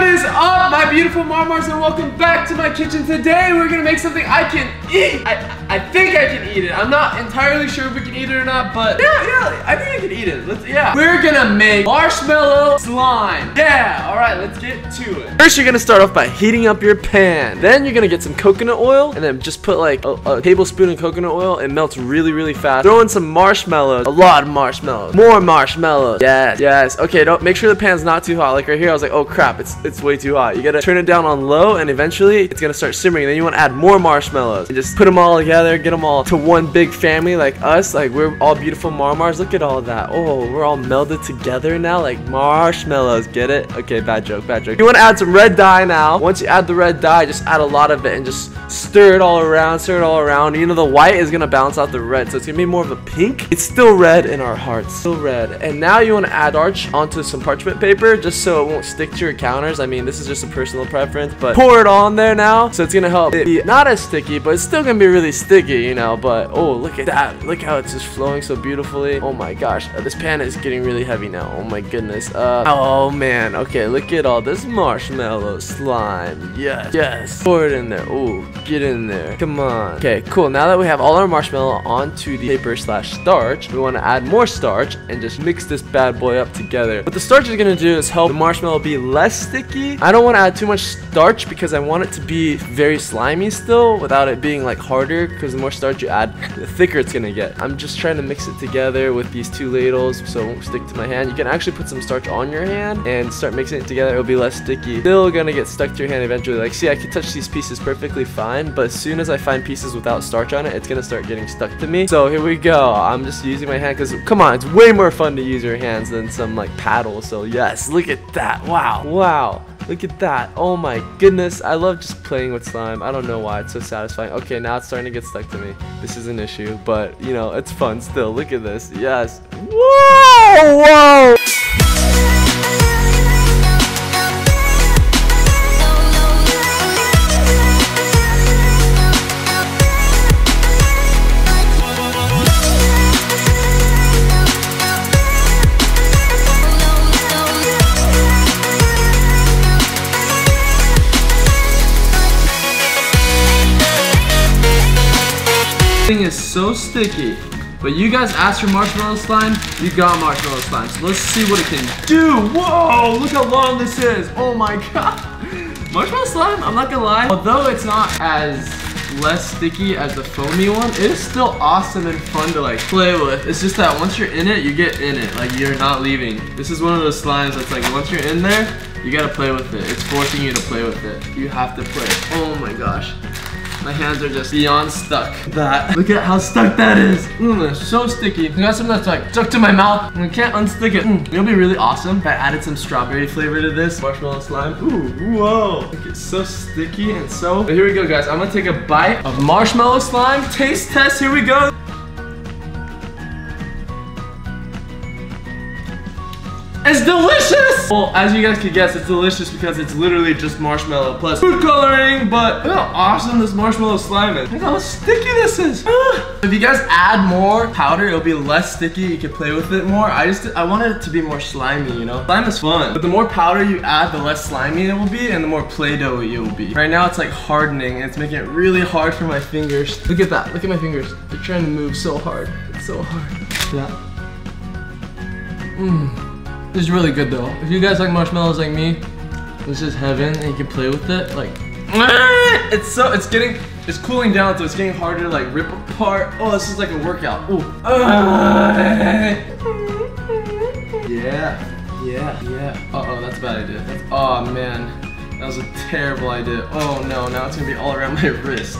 What is up, my beautiful marmars, and welcome back to my kitchen. Today, we're gonna make something I can eat. I, I think I can eat it. I'm not entirely sure if we can eat it or not, but yeah, yeah, I think I can eat it. Let's, yeah. We're gonna make marshmallow slime. Yeah, all right, let's get to it. First, you're gonna start off by heating up your pan. Then you're gonna get some coconut oil, and then just put like a, a tablespoon of coconut oil. It melts really, really fast. Throw in some marshmallows, a lot of marshmallows, more marshmallows. Yes, yes. Okay, don't make sure the pan's not too hot. Like right here, I was like, oh crap, it's it's way too hot. You gotta turn it down on low, and eventually it's gonna start simmering. Then you want to add more marshmallows and just put them all together, get them all to one big family like us. Like we're all beautiful marmars. Look at all that. Oh, we're all melded together now, like marshmallows. Get it? Okay, bad joke, bad joke. You want to add some red dye now. Once you add the red dye, just add a lot of it and just stir it all around, stir it all around. You know the white is gonna balance out the red, so it's gonna be more of a pink. It's still red in our hearts, still red. And now you want to add arch onto some parchment paper just so it won't stick to your counters. I mean, this is just a personal preference, but pour it on there now. So it's gonna help it be not as sticky, but it's still gonna be really sticky, you know. But oh, look at that. Look how it's just flowing so beautifully. Oh my gosh, uh, this pan is getting really heavy now. Oh my goodness. Uh, oh man. Okay, look at all this marshmallow slime. Yes, yes. Pour it in there. Oh, get in there. Come on. Okay, cool. Now that we have all our marshmallow onto the paper slash starch, we want to add more starch and just mix this bad boy up together. What the starch is gonna do is help the marshmallow be less sticky. I don't want to add too much starch because I want it to be very slimy still without it being like harder because the more starch you add, the thicker it's gonna get. I'm just trying to mix it together with these two ladles so it won't stick to my hand. You can actually put some starch on your hand and start mixing it together. It'll be less sticky. Still gonna get stuck to your hand eventually. Like, see, I can touch these pieces perfectly fine, but as soon as I find pieces without starch on it, it's gonna start getting stuck to me. So here we go. I'm just using my hand because, come on, it's way more fun to use your hands than some like paddle. So yes, look at that. Wow, wow. Look at that. Oh my goodness. I love just playing with slime. I don't know why. It's so satisfying. Okay, now it's starting to get stuck to me. This is an issue, but you know, it's fun still. Look at this. Yes. Whoa! Whoa! Thing is so sticky. But you guys asked for marshmallow slime, you got marshmallow slime. So let's see what it can do. Whoa, look how long this is. Oh my god. Marshmallow slime, I'm not gonna lie. Although it's not as less sticky as the foamy one, it is still awesome and fun to like play with. It's just that once you're in it, you get in it. Like you're not leaving. This is one of those slimes that's like once you're in there, you gotta play with it. It's forcing you to play with it. You have to play. Oh my gosh. My hands are just beyond stuck. That. Look at how stuck that is. Mmm, it's so sticky. I got something that's like stuck to my mouth and I can't unstick it. Mm. It'll be really awesome if I added some strawberry flavor to this marshmallow slime. Ooh, whoa. Look, it's so sticky and so. But here we go, guys. I'm gonna take a bite of marshmallow slime. Taste test. Here we go. It's delicious! Well, as you guys can guess, it's delicious because it's literally just marshmallow plus food coloring, but look how awesome this marshmallow slime is. Look how sticky this is. Ah! if you guys add more powder, it'll be less sticky. You can play with it more. I just, I wanted it to be more slimy, you know? Slime is fun, but the more powder you add, the less slimy it will be and the more Play-Doh it will be. Right now, it's like hardening and it's making it really hard for my fingers. Look at that, look at my fingers. They're trying to move so hard. It's so hard. Yeah. Mmm. It's really good though. If you guys like marshmallows like me, this is heaven and you can play with it. Like, it's so, it's getting, it's cooling down so it's getting harder to like rip apart. Oh, this is like a workout. Ooh. Yeah, yeah, yeah. Uh-oh, that's a bad idea. That's, oh man, that was a terrible idea. Oh no, now it's gonna be all around my wrist.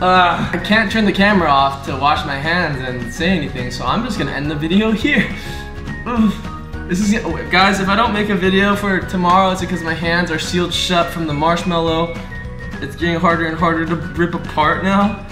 Uh, I can't turn the camera off to wash my hands and say anything, so I'm just gonna end the video here. This is, oh, guys, if I don't make a video for tomorrow, it's because my hands are sealed shut from the marshmallow. It's getting harder and harder to rip apart now.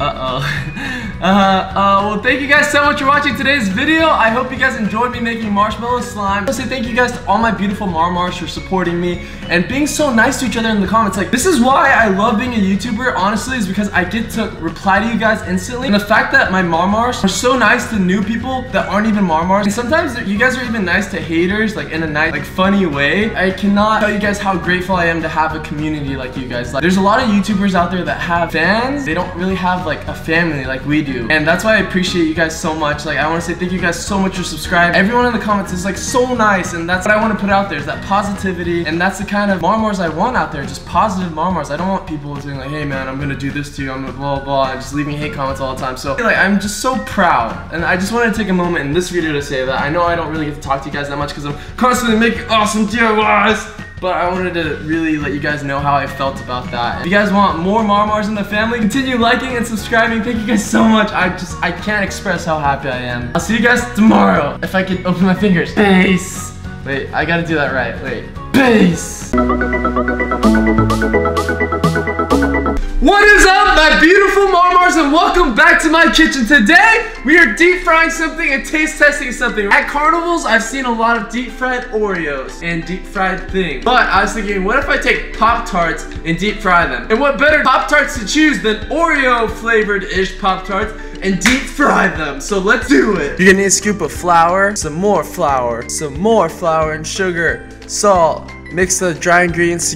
Uh-oh. Uh, uh, well, thank you guys so much for watching today's video. I hope you guys enjoyed me making marshmallow slime. I want to say thank you guys to all my beautiful Marmars for supporting me and being so nice to each other in the comments. Like, this is why I love being a YouTuber, honestly, is because I get to reply to you guys instantly. And the fact that my Marmars are so nice to new people that aren't even Marmars. And sometimes you guys are even nice to haters, like in a nice, like funny way. I cannot tell you guys how grateful I am to have a community like you guys. Like, there's a lot of YouTubers out there that have fans. They don't really have like a family like we do. And that's why I appreciate you guys so much. Like, I want to say thank you guys so much for subscribing. Everyone in the comments is like so nice, and that's what I want to put out there is that positivity, and that's the kind of Marmars I want out there, just positive Marmars. I don't want people saying like, hey man, I'm gonna do this to you, I'm gonna blah blah, blah and just leaving hate comments all the time. So like, I'm just so proud, and I just wanted to take a moment in this video to say that I know I don't really get to talk to you guys that much because I'm constantly making awesome DIYs. But I wanted to really let you guys know how I felt about that. If you guys want more Marmars in the family, continue liking and subscribing. Thank you guys so much. I just, I can't express how happy I am. I'll see you guys tomorrow. If I can open my fingers. Peace. Wait, I gotta do that right. Wait. Peace. What is up, my beautiful Marmars, and welcome back to my kitchen. Today, we are deep frying something and taste testing something. At carnivals, I've seen a lot of deep fried Oreos and deep fried things. But I was thinking, what if I take Pop-Tarts and deep fry them? And what better Pop-Tarts to choose than Oreo flavored-ish Pop-Tarts and deep fry them. So let's do it. You're gonna need a scoop of flour, some more flour, some more flour and sugar, salt. Mix the dry ingredients